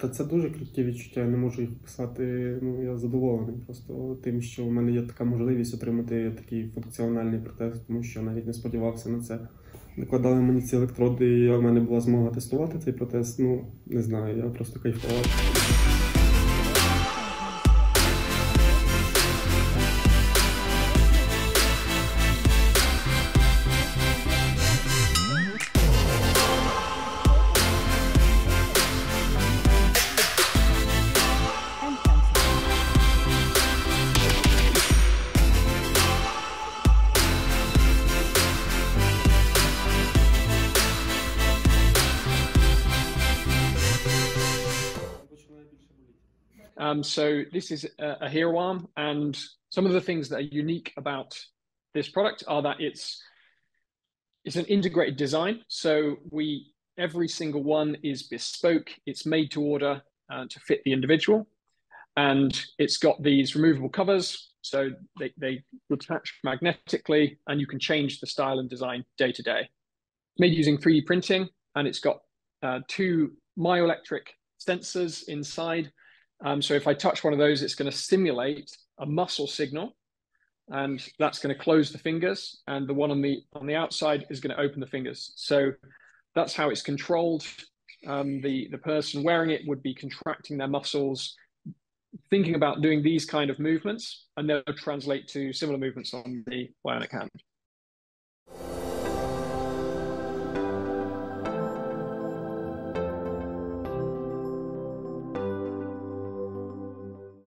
Та це дуже круті відчуття, я не можу їх описати. Ну, я задоволений просто тим, що в мене є така можливість отримати такий функціональний протез, тому що навіть не сподівався на це. Накладали мені ці електроди, і в мене була змога тестувати цей протез. Ну, не знаю, я просто кайфував. Um, so this is a, a hero arm, and some of the things that are unique about this product are that it's it's an integrated design. So we every single one is bespoke. It's made to order uh, to fit the individual, and it's got these removable covers. So they, they attach magnetically, and you can change the style and design day to day. It's made using 3D printing, and it's got uh, two myoelectric sensors inside um, so if I touch one of those, it's going to stimulate a muscle signal, and that's going to close the fingers. And the one on the on the outside is going to open the fingers. So that's how it's controlled. Um, the the person wearing it would be contracting their muscles, thinking about doing these kind of movements, and they'll translate to similar movements on the bionic hand.